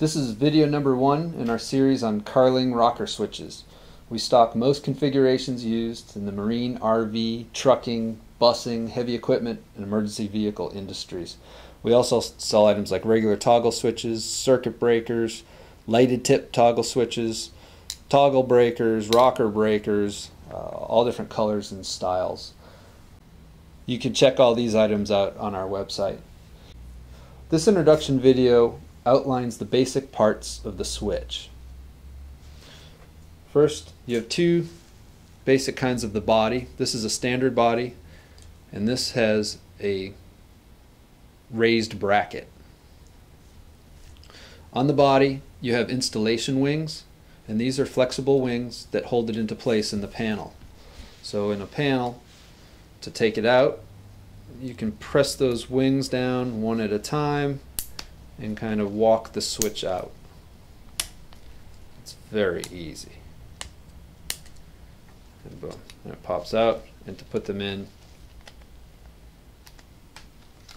This is video number one in our series on Carling rocker switches. We stock most configurations used in the marine, RV, trucking, busing, heavy equipment, and emergency vehicle industries. We also sell items like regular toggle switches, circuit breakers, lighted tip toggle switches, toggle breakers, rocker breakers, uh, all different colors and styles. You can check all these items out on our website. This introduction video outlines the basic parts of the switch. First, you have two basic kinds of the body. This is a standard body, and this has a raised bracket. On the body, you have installation wings, and these are flexible wings that hold it into place in the panel. So in a panel, to take it out, you can press those wings down one at a time and kind of walk the switch out. It's very easy. And boom, and it pops out. And to put them in,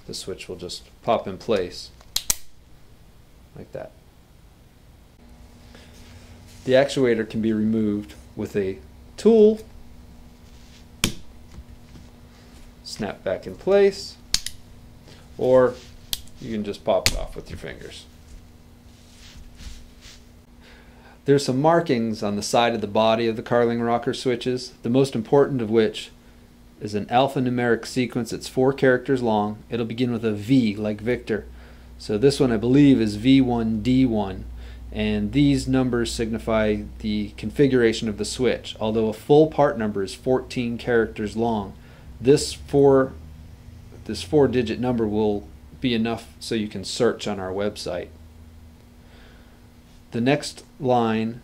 the switch will just pop in place like that. The actuator can be removed with a tool, snap back in place, or you can just pop it off with your fingers. There's some markings on the side of the body of the Carling rocker switches, the most important of which is an alphanumeric sequence that's four characters long. It'll begin with a V like Victor. So this one I believe is V1D1 and these numbers signify the configuration of the switch. Although a full part number is 14 characters long, this four this four digit number will be enough so you can search on our website. The next line,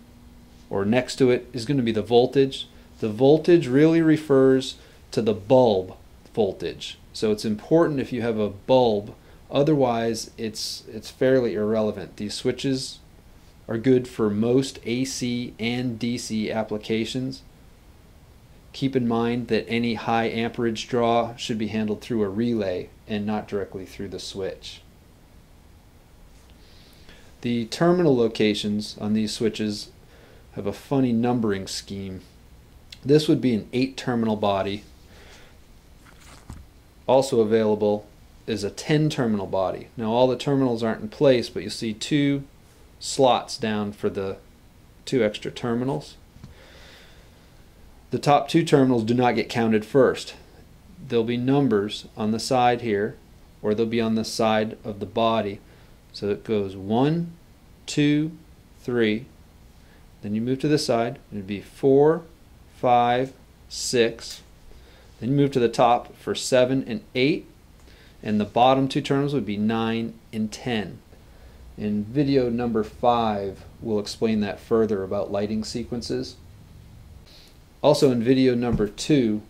or next to it, is going to be the voltage. The voltage really refers to the bulb voltage. So it's important if you have a bulb, otherwise it's, it's fairly irrelevant. These switches are good for most AC and DC applications. Keep in mind that any high amperage draw should be handled through a relay and not directly through the switch. The terminal locations on these switches have a funny numbering scheme. This would be an 8 terminal body. Also available is a 10 terminal body. Now all the terminals aren't in place, but you see two slots down for the two extra terminals. The top two terminals do not get counted first. There'll be numbers on the side here, or they'll be on the side of the body. So it goes one, two, three. Then you move to the side, it'd be four, five, six. Then you move to the top for seven and eight. And the bottom two terminals would be nine and ten. In video number five, we'll explain that further about lighting sequences. Also in video number two,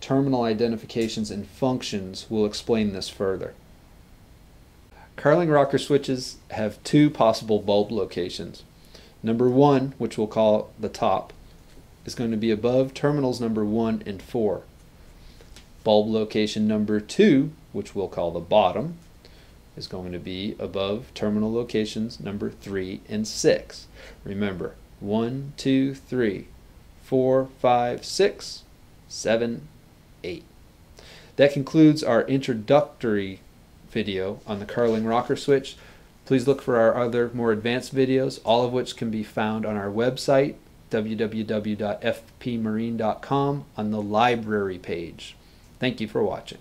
terminal identifications and functions will explain this further. Carling rocker switches have two possible bulb locations. Number one, which we'll call the top, is going to be above terminals number one and four. Bulb location number two, which we'll call the bottom, is going to be above terminal locations number three and six. Remember, one, two, three four, five, six, seven, eight. That concludes our introductory video on the Carling rocker switch. Please look for our other more advanced videos, all of which can be found on our website, www.fpmarine.com, on the library page. Thank you for watching.